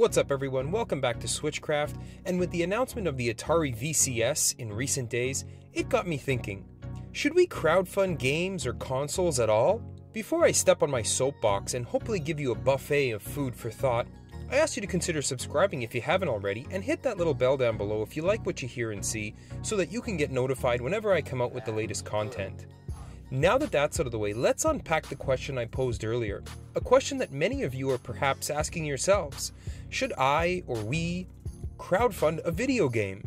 What's up everyone, welcome back to Switch Kraft, and with the announcement of the Atari VCS in recent days, it got me thinking, should we crowdfund games or consoles at all? Before I step on my soapbox and hopefully give you a buffet of food for thought, I ask you to consider subscribing if you haven't already, and hit that little bell down below if you like what you hear and see, so that you can get notified whenever I come out with the latest content. Now that that's out of the way, let's unpack the question I posed earlier. A question that many of you are perhaps asking yourselves Should I or we crowdfund a video game?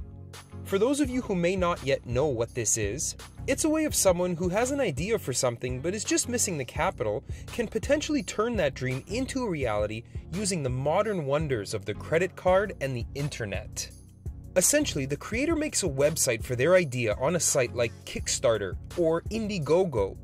For those of you who may not yet know what this is, it's a way of someone who has an idea for something but is just missing the capital can potentially turn that dream into a reality using the modern wonders of the credit card and the internet. Essentially, the creator makes a website for their idea on a site like Kickstarter or Indiegogo.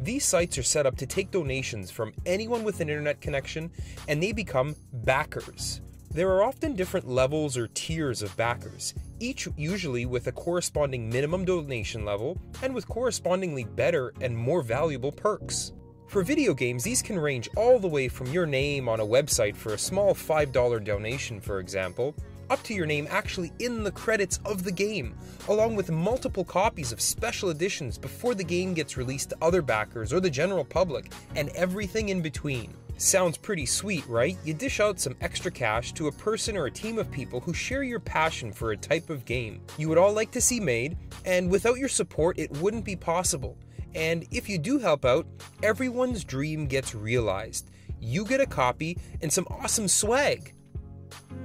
These sites are set up to take donations from anyone with an internet connection and they become backers. There are often different levels or tiers of backers, each usually with a corresponding minimum donation level and with correspondingly better and more valuable perks. For video games, these can range all the way from your name on a website for a small $5 donation, for example, up to your name actually in the credits of the game, along with multiple copies of special editions before the game gets released to other backers or the general public, and everything in between. Sounds pretty sweet, right? You dish out some extra cash to a person or a team of people who share your passion for a type of game you would all like to see made, and without your support, it wouldn't be possible. And if you do help out, everyone's dream gets realized. You get a copy and some awesome swag.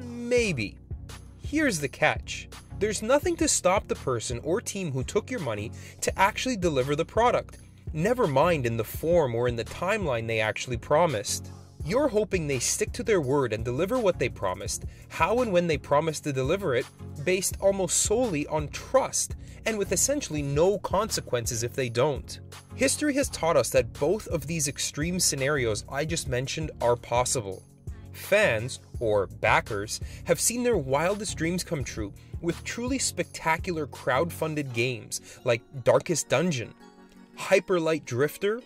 Maybe. Here's the catch there's nothing to stop the person or team who took your money to actually deliver the product, never mind in the form or in the timeline they actually promised. You're hoping they stick to their word and deliver what they promised, how and when they promised to deliver it, based almost solely on trust, and with essentially no consequences if they don't. History has taught us that both of these extreme scenarios I just mentioned are possible. Fans, or backers, have seen their wildest dreams come true with truly spectacular crowd-funded games like Darkest Dungeon, Hyperlight Drifter,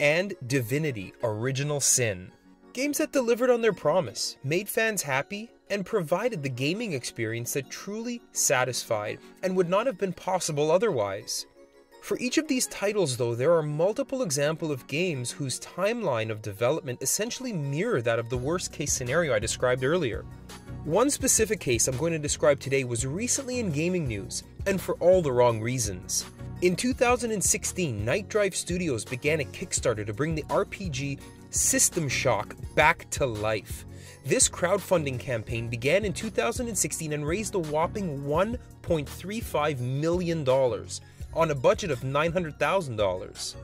and Divinity Original Sin. Games that delivered on their promise, made fans happy, and provided the gaming experience that truly satisfied and would not have been possible otherwise. For each of these titles, though, there are multiple examples of games whose timeline of development essentially mirror that of the worst case scenario I described earlier. One specific case I'm going to describe today was recently in gaming news, and for all the wrong reasons. In 2016, Nightdive Studios began a Kickstarter to bring the RPG System Shock back to life. This crowdfunding campaign began in 2016 and raised a whopping $1.35 million on a budget of $900,000.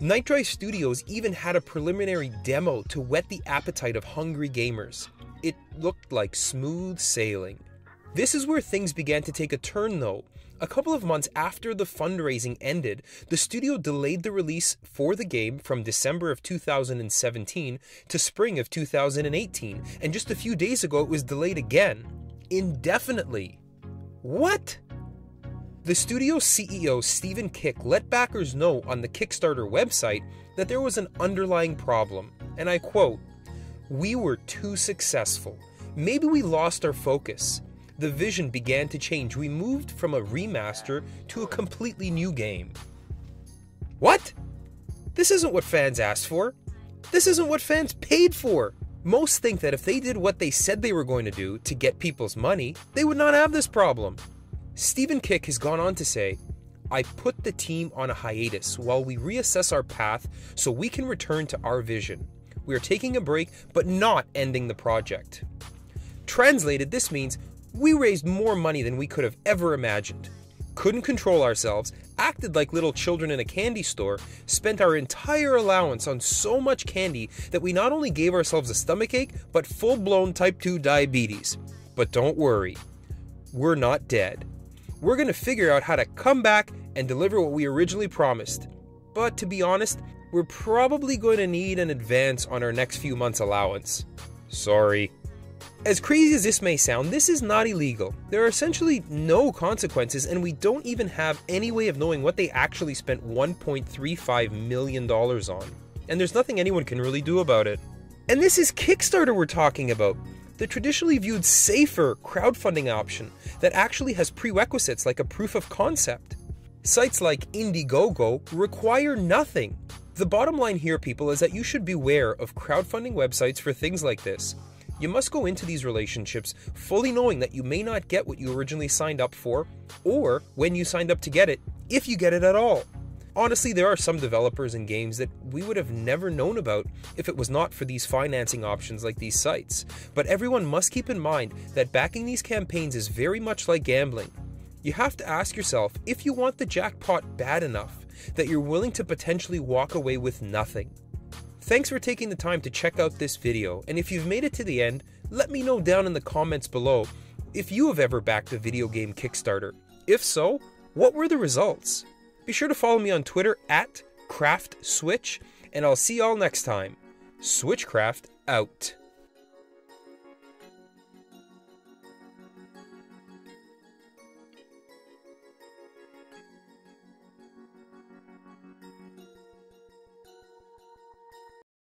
Nightdive Studios even had a preliminary demo to whet the appetite of hungry gamers. It looked like smooth sailing. This is where things began to take a turn though. A couple of months after the fundraising ended, the studio delayed the release for the game from December of 2017 to spring of 2018, and just a few days ago it was delayed again. Indefinitely. What? The studio's CEO, Stephen Kick, let backers know on the Kickstarter website that there was an underlying problem, and I quote, We were too successful. Maybe we lost our focus. The vision began to change. We moved from a remaster to a completely new game. What? This isn't what fans asked for. This isn't what fans paid for. Most think that if they did what they said they were going to do to get people's money, they would not have this problem. Stephen Kick has gone on to say, I put the team on a hiatus while we reassess our path so we can return to our vision. We are taking a break, but not ending the project. Translated, this means we raised more money than we could have ever imagined. Couldn't control ourselves, acted like little children in a candy store, spent our entire allowance on so much candy that we not only gave ourselves a stomachache, but full blown type 2 diabetes. But don't worry, we're not dead we're going to figure out how to come back and deliver what we originally promised. But to be honest, we're probably going to need an advance on our next few months' allowance. Sorry. As crazy as this may sound, this is not illegal. There are essentially no consequences, and we don't even have any way of knowing what they actually spent $1.35 million on. And there's nothing anyone can really do about it. And this is Kickstarter we're talking about. The traditionally viewed safer crowdfunding option that actually has prerequisites like a proof of concept. Sites like Indiegogo require nothing. The bottom line here, people, is that you should beware of crowdfunding websites for things like this. You must go into these relationships fully knowing that you may not get what you originally signed up for, or when you signed up to get it, if you get it at all. Honestly, there are some developers and games that we would have never known about if it was not for these financing options like these sites. But everyone must keep in mind that backing these campaigns is very much like gambling. You have to ask yourself if you want the jackpot bad enough that you're willing to potentially walk away with nothing. Thanks for taking the time to check out this video, and if you've made it to the end, let me know down in the comments below if you have ever backed a video game Kickstarter. If so, what were the results? Be sure to follow me on Twitter at CraftSwitch, and I'll see y'all next time. Switch Kraft out.